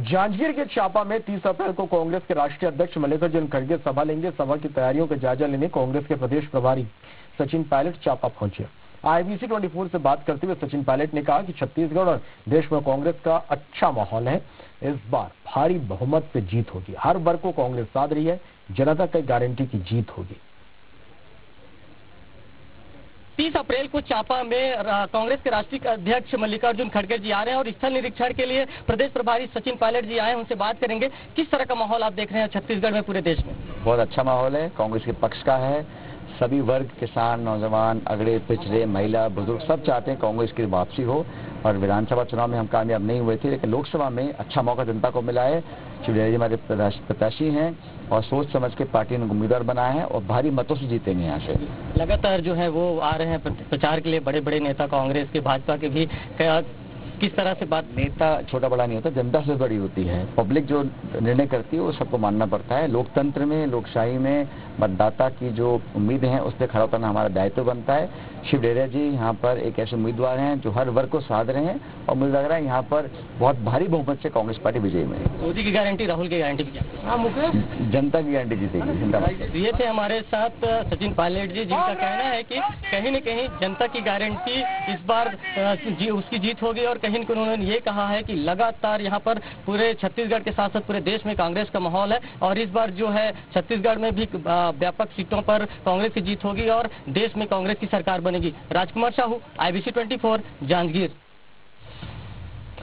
जांजगीर के चापा में 30 अप्रैल को कांग्रेस के राष्ट्रीय अध्यक्ष मल्लिकार्जुन खड़गे सभा लेंगे। सभा की तैयारियों का जायजा लेने कांग्रेस के प्रदेश प्रभारी सचिन पायलट चापा पहुँचे। आईबीसी 24 से बात करते हुए सचिन पायलट ने कहा कि छत्तीसगढ़ और देश में कांग्रेस का अच्छा माहौल है। इस बार भारी बहुमत से जीत होगी। हर वर्ग को कांग्रेस साध रही है। जनता की गारंटी की जीत होगी। तीस अप्रैल को चापा में कांग्रेस के राष्ट्रीय अध्यक्ष मल्लिकार्जुन खड़गे जी आ रहे हैं और स्थल निरीक्षण के लिए प्रदेश प्रभारी सचिन पायलट जी आए हैं, उनसे बात करेंगे। किस तरह का माहौल आप देख रहे हैं छत्तीसगढ़ में पूरे देश में? बहुत अच्छा माहौल है। कांग्रेस के पक्ष का है। सभी वर्ग, किसान, नौजवान, अगड़े, पिछड़े, महिला, बुज़ुर्ग सब चाहते हैं कांग्रेस की वापसी हो। और विधानसभा चुनाव में हम कामयाब नहीं हुए थे, लेकिन लोकसभा में अच्छा मौका जनता को मिला है। शिवराज जी हमारे प्रत्याशी हैं और सोच समझ के पार्टी ने उम्मीदवार बनाया है और भारी मतों से जीतेंगे यहाँ से। लगातार जो है वो आ रहे हैं प्रचार के लिए बड़े बड़े नेता, कांग्रेस के, भाजपा के भी। किस तरह से बात नेता छोटा बड़ा नहीं होता जनता से बड़ी होती है। पब्लिक जो निर्णय करती है वो सबको मानना पड़ता है। लोकतंत्र में लोकशाही में मतदाता की जो उम्मीदें हैं उस पर खड़ा उतरना हमारा दायित्व बनता है। शिव डेरिया जी यहाँ पर एक ऐसे उम्मीदवार हैं जो हर वर्ग को साध रहे हैं और मुझे लग रहा है यहाँ पर बहुत भारी बहुमत से कांग्रेस पार्टी विजयी में मोदी की गारंटी राहुल की गारंटी भी हाँ। मुकेश? जनता की गारंटी जीतेगी ये थे हमारे साथ सचिन पायलट जी जिनका कहना है की कहीं न कहीं जनता की गारंटी इस बार उसकी जीत होगी और कहीं उन्होंने ये कहा है कि लगातार यहाँ पर पूरे छत्तीसगढ़ के साथ साथ पूरे देश में कांग्रेस का माहौल है और इस बार जो है छत्तीसगढ़ में भी व्यापक सीटों पर कांग्रेस की जीत होगी और देश में कांग्रेस की सरकार बनेगी। राजकुमार साहू आईबीसी 24 जांजगीर।